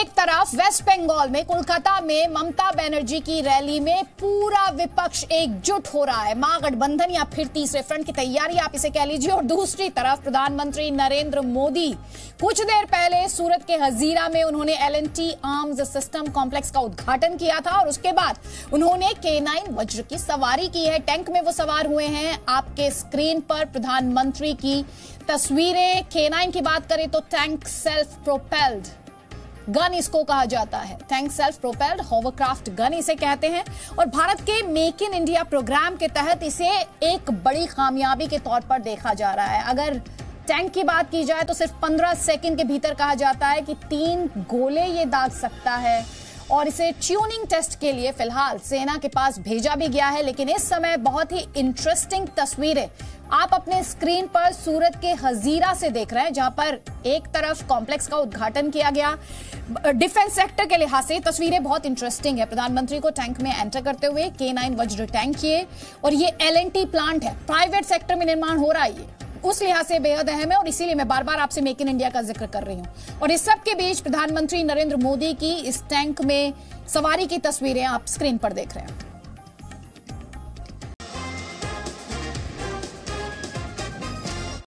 एक तरफ़ वेस्ट बंगाल में कोलकाता में ममता बनर्जी की रैली में पूरा विपक्ष एकजुट हो रहा है। महागठबंधन या फिर तीसरे फ्रंट की तैयारी आप इसे कह लीजिए। और दूसरी तरफ़ प्रधानमंत्री नरेंद्र मोदी, कुछ देर पहले सूरत के हजीरा में उन्होंने L N T arms system complex का उद्घाटन किया था और उसके बाद उन्होंने के नाइन वज्र की सवारी की है। टैंक में वो सवार हुए हैं। आपके स्क्रीन पर प्रधानमंत्री की तस्वीरें। के नाइन की बात करें तो टैंक सेल्फ प्रोपेल्ड गन इसको कहा जाता है। Tank self propelled hovercraft gun इसे कहते हैं। और भारत के मेक इन इंडिया प्रोग्राम के तहत इसे एक बड़ी कामयाबी के तौर पर देखा जा रहा है। अगर टैंक की बात की जाए तो सिर्फ़ 15 सेकंड के भीतर कहा जाता है कि तीन गोले ये दाग सकता है। और इसे ट्यूनिंग टेस्ट के लिए फ़िलहाल सेना के पास भेजा भी गया है, लेकिन इस समय बहुत ही इंटरेस्टिंग तस्वीरें आप अपने स्क्रीन पर सूरत के हजीरा से देख रहे हैं, जहाँ पर एक तरफ़ कॉम्प्लेक्स का उद्घाटन किया गया। डिफेंस सेक्टर के लिहाज से तस्वीरें बहुत इंटरेस्टिंग है। प्रधानमंत्री को टैंक में एंटर करते हुए के नाइन वज्र टैंक किए और ये एलएनटी प्लांट है। प्राइवेट सेक्टर में निर्माण हो रहा है ये। उस लिहाज से बेहद अहम है और इसीलिए मैं बार बार आपसे मेक इन इंडिया का ज़िक्र कर रही हूँ। और इस सब के बीच प्रधानमंत्री नरेंद्र मोदी की इस टैंक में सवारी की तस्वीरें आप स्क्रीन पर देख रहे हैं।